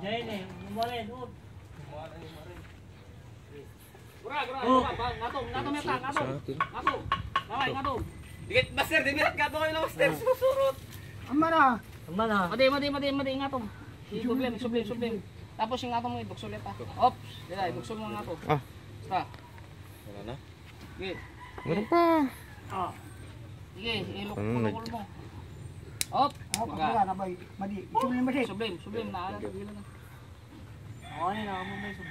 Eh, umarin, ut. Gura, gura, Oh. gura. Ba- Ngatong, ngatong meta, ngatong. Sa akin. Ngatong. Laway, ngatong. Dikit master, di birat gato kayo ng master, susurot. Ama na. Tama na. Madi, madi, madi, madi, ngatong. Sublim, sublim, sublim. Tapos yung ngatong mo, ibuksol ulit ah. Ops, dila, ibuksol mo nga to. Ah. Basta. Wala na. Sige. Meron pa. Ah. Sige, ilok mo, lukol mo. Op, maga. pagkala na bay. Madi. Isulim ba siya? Sublim, sublim, naalat, gila na. Okay na, ako may sublim.